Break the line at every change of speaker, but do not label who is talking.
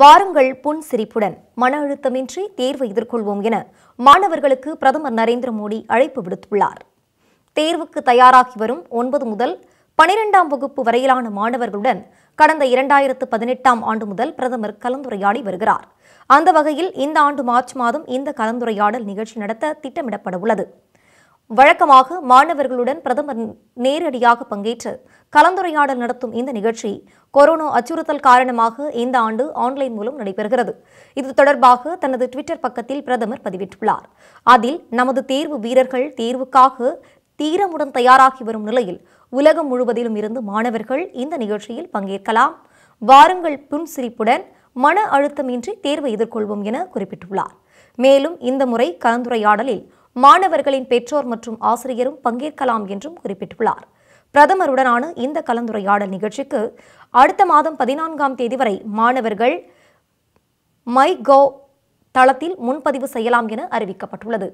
வாருங்கள் புன் சிரிப்புடன் மன அழுத்தமின்றி தேர்வு எதிர்கொள்வோம் என மாணவர்களுக்கு பிரதமர் நரேந்திர மோடி அழைப்பு விடுத்துள்ளார் தேர்வுக்கு தயாராகி வரும் ஒன்பது முதல் பனிரெண்டாம் வகுப்பு வரையிலான மாணவர்களுடன் கடந்த இரண்டாயிரத்து பதினெட்டாம் ஆண்டு முதல் பிரதமர் கலந்துரையாடி வருகிறார் அந்த வகையில் இந்த ஆண்டு மார்ச் மாதம் இந்த கலந்துரையாடல் நிகழ்ச்சி நடத்த திட்டமிடப்பட உள்ளது வழக்கமாக மாணவர்களுடன் பிரதமர் நேரடியாக பங்கேற்று கலந்துரையாடல் நடத்தும் இந்த நிகழ்ச்சி கொரோனா அச்சுறுத்தல் காரணமாக இந்த ஆண்டு ஆன்லைன் மூலம் நடைபெறுகிறது இது தொடர்பாக தனது டுவிட்டர் பக்கத்தில் பிரதமர் பதிவிட்டுள்ளார் அதில் நமது தேர்வு வீரர்கள் தேர்வுக்காக தீரமுடன் தயாராகி வரும் நிலையில் உலகம் முழுவதிலும் இருந்து மாணவர்கள் இந்த நிகழ்ச்சியில் பங்கேற்கலாம் வாருங்கள் புன்சிரிப்புடன் மன அழுத்தமின்றி தேர்வை எதிர்கொள்வோம் என குறிப்பிட்டுள்ளார் மேலும் இந்த முறை கலந்துரையாடலில் மாணவர்களின் பெற்றோர் மற்றும் ஆசிரியரும் பங்கேற்கலாம் என்றும் குறிப்பிட்டுள்ளார் பிரதமருடனான இந்த கலந்துரையாடல் நிகழ்ச்சிக்கு அடுத்த மாதம் பதினான்காம் தேதி வரை மாணவர்கள் மை கோ தளத்தில் முன்பதிவு செய்யலாம் என அறிவிக்கப்பட்டுள்ளது